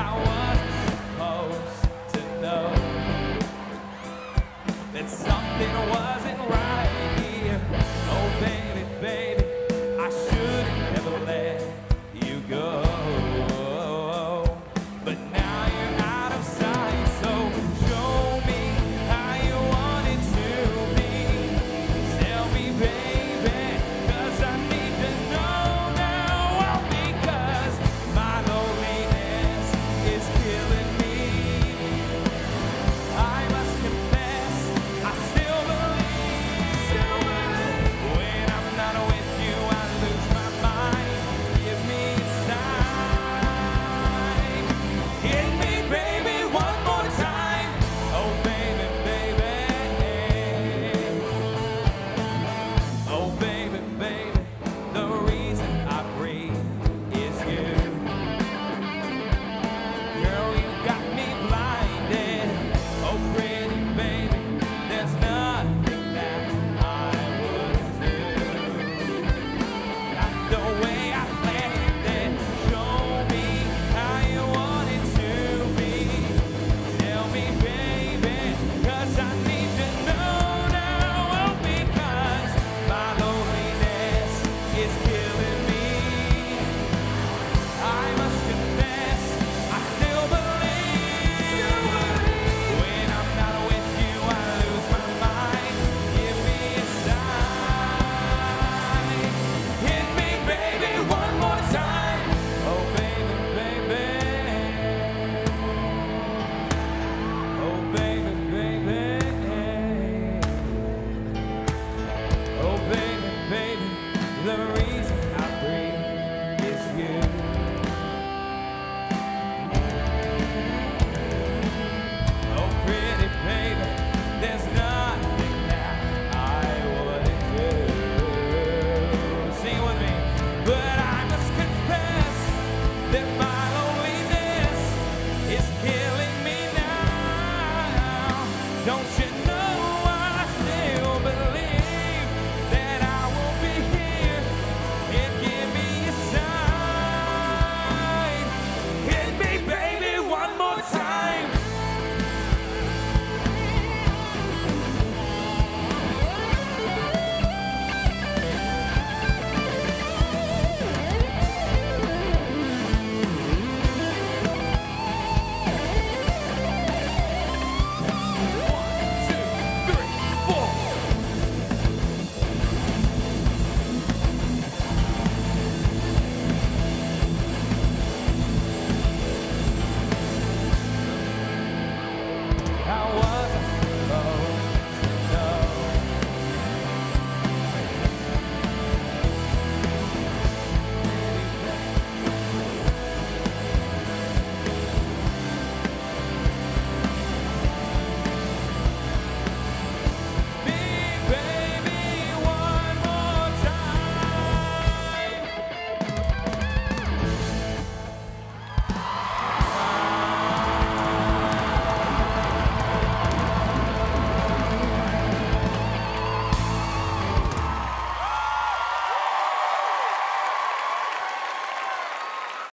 I was supposed to know that something wasn't right.